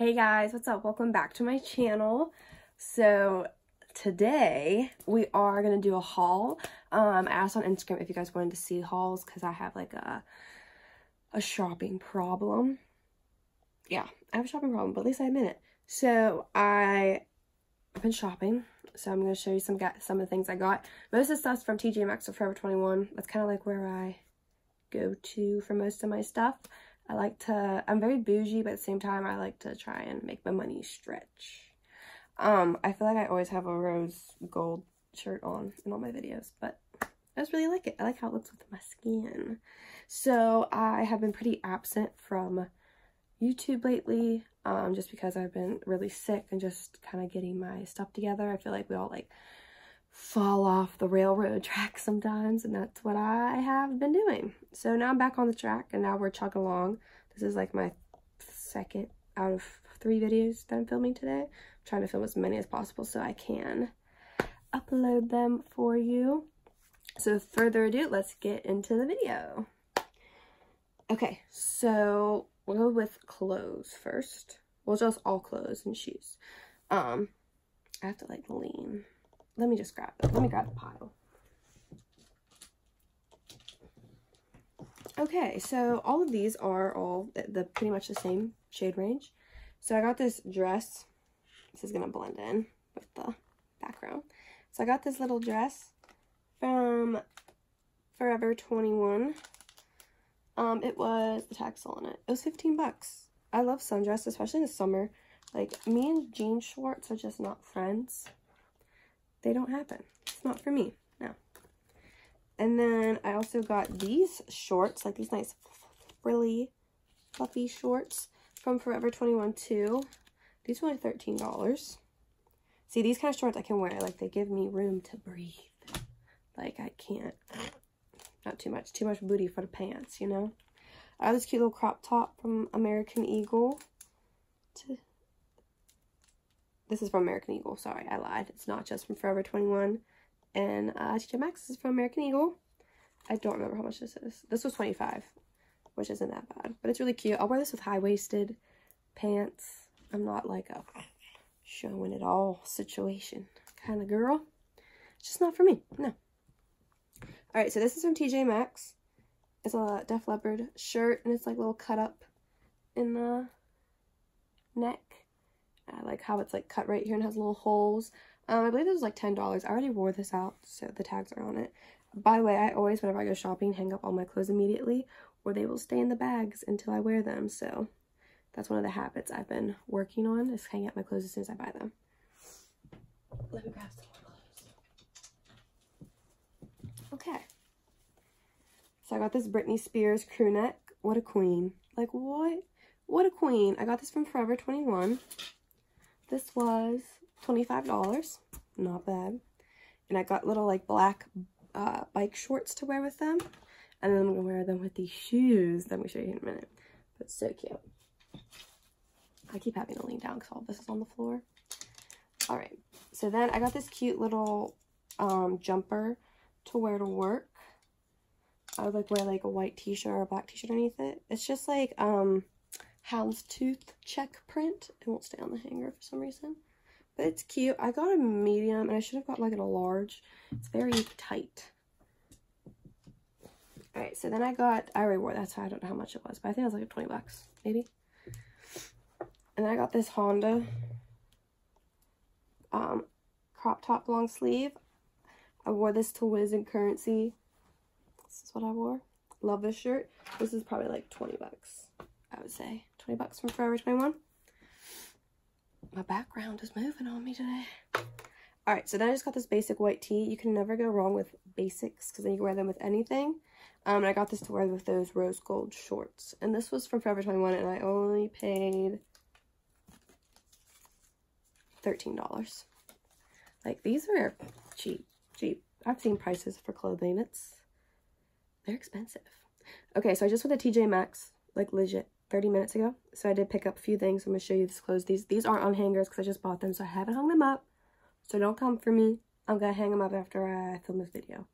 Hey guys, what's up? Welcome back to my channel. So today we are going to do a haul. Um, I asked on Instagram if you guys wanted to see hauls because I have like a, a shopping problem. Yeah, I have a shopping problem, but at least I admit it. So I, I've been shopping. So I'm going to show you some some of the things I got. Most of the stuff's from TJ Maxx or Forever 21. That's kind of like where I go to for most of my stuff. I like to, I'm very bougie, but at the same time, I like to try and make my money stretch. Um, I feel like I always have a rose gold shirt on in all my videos, but I just really like it. I like how it looks with my skin. So I have been pretty absent from YouTube lately, um, just because I've been really sick and just kind of getting my stuff together. I feel like we all like fall off the railroad track sometimes and that's what I have been doing. So now I'm back on the track and now we're chugging along. This is like my second out of three videos that I'm filming today. I'm trying to film as many as possible so I can upload them for you. So further ado, let's get into the video. Okay, so we'll go with clothes first. Well, just all clothes and shoes. Um, I have to like lean let me just grab it. Let me grab the pile. Okay, so all of these are all the, the pretty much the same shade range. So I got this dress. This is going to blend in with the background. So I got this little dress from Forever 21. Um, it was, the tax on it. It was 15 bucks. I love sundress, especially in the summer. Like, me and jean shorts are just not friends they don't happen. It's not for me. No. And then I also got these shorts, like these nice frilly, fluffy shorts from Forever 21 too. These were like $13. See, these kind of shorts I can wear. Like, they give me room to breathe. Like, I can't. Not too much. Too much booty for the pants, you know? I have this cute little crop top from American Eagle. To this is from American Eagle. Sorry, I lied. It's not just from Forever 21. And uh, TJ Maxx is from American Eagle. I don't remember how much this is. This was 25 which isn't that bad. But it's really cute. I'll wear this with high-waisted pants. I'm not like a showing it all situation kind of girl. It's just not for me. No. Alright, so this is from TJ Maxx. It's a Def Leppard shirt, and it's like a little cut up in the neck. I like how it's like cut right here and has little holes. Um, I believe this was like $10. I already wore this out, so the tags are on it. By the way, I always, whenever I go shopping, hang up all my clothes immediately, or they will stay in the bags until I wear them. So that's one of the habits I've been working on, is hang up my clothes as soon as I buy them. Let me grab some more clothes. Okay. So I got this Britney Spears crew neck. What a queen. Like, what? What a queen. I got this from Forever 21. This was $25. Not bad. And I got little like black uh, bike shorts to wear with them. And then I'm going to wear them with these shoes that to show you in a minute. But so cute. I keep having to lean down because all this is on the floor. Alright, so then I got this cute little um, jumper to wear to work. I would like wear like a white t-shirt or a black t-shirt underneath it. It's just like um houndstooth check print. It won't stay on the hanger for some reason. But it's cute. I got a medium and I should have got like a large. It's very tight. Alright, so then I got, I already wore that, so I don't know how much it was, but I think it was like 20 bucks, maybe. And then I got this Honda um, crop top long sleeve. I wore this to Wiz and Curren$y. This is what I wore. Love this shirt. This is probably like 20 bucks, I would say. 20 bucks from Forever 21. My background is moving on me today. Alright, so then I just got this basic white tee. You can never go wrong with basics because then you can wear them with anything. Um, and I got this to wear with those rose gold shorts. And this was from Forever 21 and I only paid $13. Like, these are cheap, cheap. I've seen prices for clothing. It's, they're expensive. Okay, so I just went to TJ Maxx, like legit 30 minutes ago. So I did pick up a few things. I'm going to show you this clothes. These these aren't on hangers because I just bought them. So I haven't hung them up. So don't come for me. I'm going to hang them up after I film this video.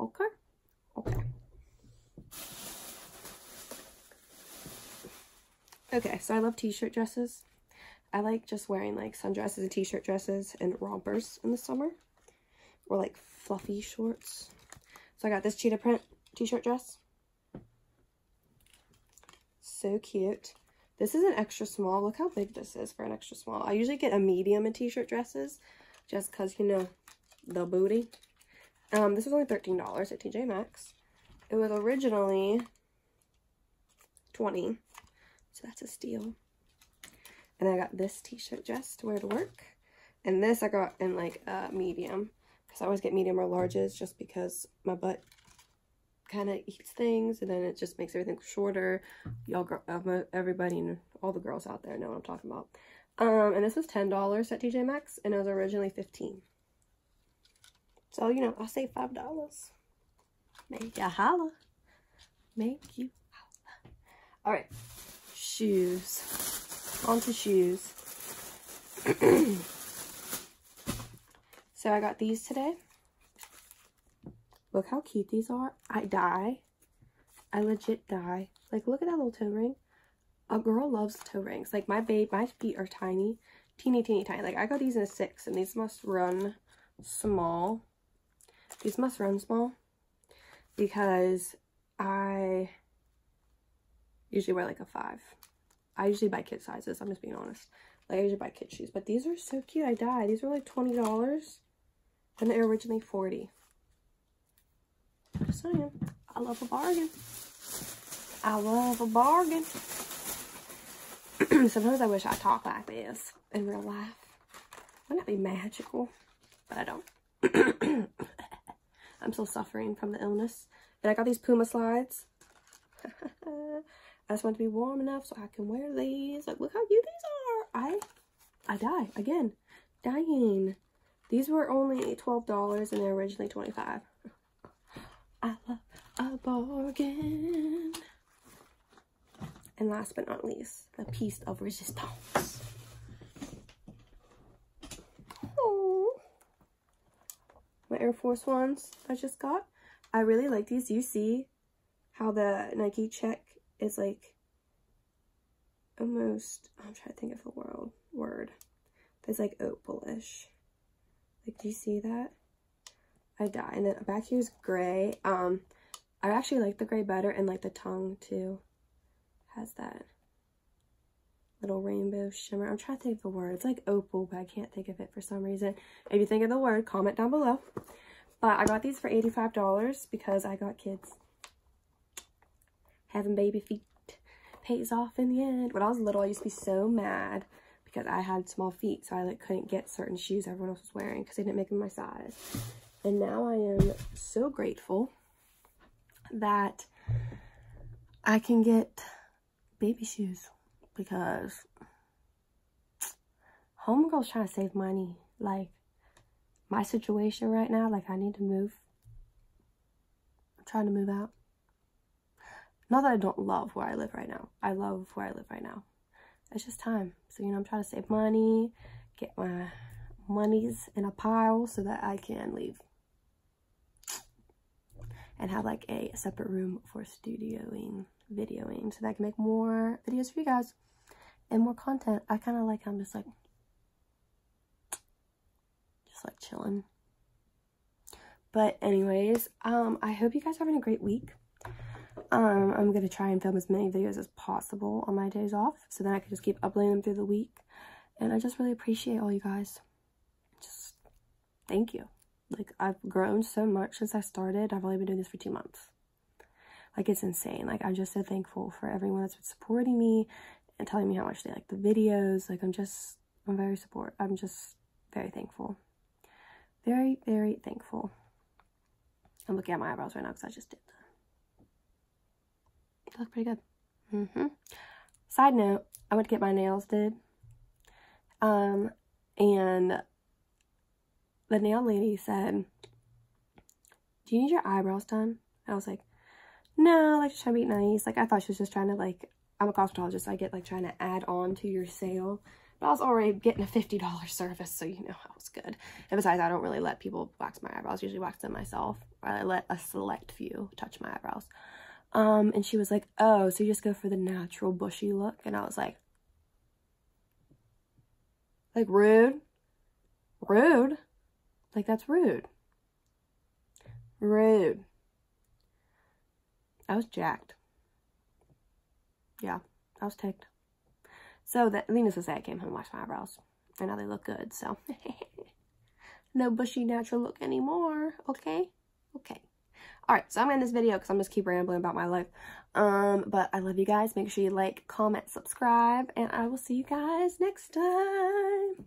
Okay? Okay. Okay, so I love t-shirt dresses. I like just wearing like sundresses and t-shirt dresses and rompers in the summer. Or like fluffy shorts. So I got this cheetah print t-shirt dress. So cute. This is an extra small. Look how big this is for an extra small. I usually get a medium in t-shirt dresses just because, you know, the booty. Um, this was only $13 at TJ Maxx. It was originally 20 so that's a steal. And I got this t-shirt dress to wear to work. And this I got in like a medium. Because I always get medium or larges just because my butt kind of eats things. And then it just makes everything shorter. Y'all, everybody and all the girls out there know what I'm talking about. Um, and this was $10 at TJ Maxx. And it was originally 15 So, you know, I saved $5. Make ya holla. Make you holla. All right shoes. Onto shoes. so I got these today. Look how cute these are. I die. I legit die. Like, look at that little toe ring. A girl loves toe rings. Like, my babe, my feet are tiny. Teeny, teeny, tiny. Like, I got these in a six, and these must run small. These must run small. Because I usually wear like a five. I usually buy kid sizes. I'm just being honest. Like, I usually buy kid shoes. But these are so cute. I die. These were like $20. And they're originally 40 Saying. I love a bargain. I love a bargain. Sometimes I wish I talked like this in real life. Wouldn't that be magical? But I don't. I'm still suffering from the illness. And I got these Puma slides. I just want to be warm enough so I can wear these. Like, look how cute these are. I, I die again. Dying. These were only $12 and they're originally 25 I love a bargain. And last but not least, the piece of resistance. Oh, my Air Force Ones I just got. I really like these. You see how the Nike check is like almost, I'm trying to think of the world word. It's like opalish. Like, do you see that? I die. And then back here is gray. Um, I actually like the gray better and like the tongue too. Has that little rainbow shimmer. I'm trying to think of the word. It's like opal, but I can't think of it for some reason. If you think of the word, comment down below. But I got these for $85 because I got kids having baby feet pays off in the end. When I was little, I used to be so mad because I had small feet, so I like couldn't get certain shoes everyone else was wearing because they didn't make them my size. And now I am so grateful that I can get baby shoes because homegirl's trying to save money. Like, my situation right now, like I need to move. I'm trying to move out. Not that I don't love where I live right now. I love where I live right now. It's just time. So, you know, I'm trying to save money, get my monies in a pile so that I can leave. And have like a separate room for studioing, videoing, so that I can make more videos for you guys and more content. I kind of like, I'm just like, just like chilling. But anyways, um, I hope you guys are having a great week. Um, I'm going to try and film as many videos as possible on my days off so then I can just keep uploading them through the week. And I just really appreciate all you guys. Just thank you. Like, I've grown so much since I started. I've only been doing this for two months. Like, it's insane. Like, I'm just so thankful for everyone that's been supporting me and telling me how much they like the videos. Like, I'm just, I'm very support. I'm just very thankful. Very, very thankful. I'm looking at my eyebrows right now because I just did that. That's pretty good. Mm-hmm. Side note, I went to get my nails did. Um, and the nail lady said, do you need your eyebrows done? I was like, no, like just trying to be nice. Like I thought she was just trying to like, I'm a cosmetologist, I get like trying to add on to your sale. But I was already getting a $50 service, so you know, that was good. And besides, I don't really let people wax my eyebrows. I usually wax them myself. I let a select few touch my eyebrows. Um, and she was like, oh, so you just go for the natural bushy look? And I was like, Like, rude. Rude. Like, that's rude. Rude. I was jacked. Yeah, I was ticked. So, that, needless to say, I came home and washed my eyebrows. And now they look good, so. no bushy natural look anymore, okay? Okay. Alright, so I'm going to end this video because I'm just keep rambling about my life. Um, but I love you guys. Make sure you like, comment, subscribe, and I will see you guys next time.